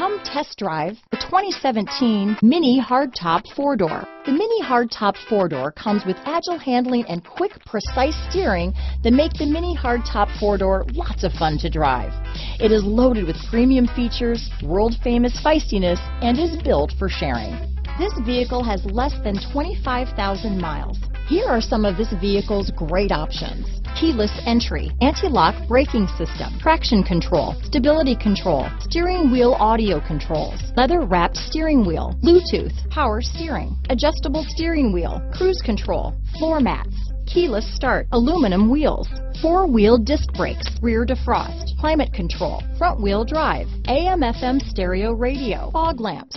Come test drive the 2017 Mini Hardtop 4-Door. The Mini Hardtop 4-Door comes with agile handling and quick, precise steering that make the Mini Hardtop 4-Door lots of fun to drive. It is loaded with premium features, world-famous feistiness, and is built for sharing. This vehicle has less than 25,000 miles. Here are some of this vehicle's great options. Keyless entry, anti-lock braking system, traction control, stability control, steering wheel audio controls, leather wrapped steering wheel, Bluetooth, power steering, adjustable steering wheel, cruise control, floor mats, keyless start, aluminum wheels, four-wheel disc brakes, rear defrost, climate control, front wheel drive, AM FM stereo radio, fog lamps,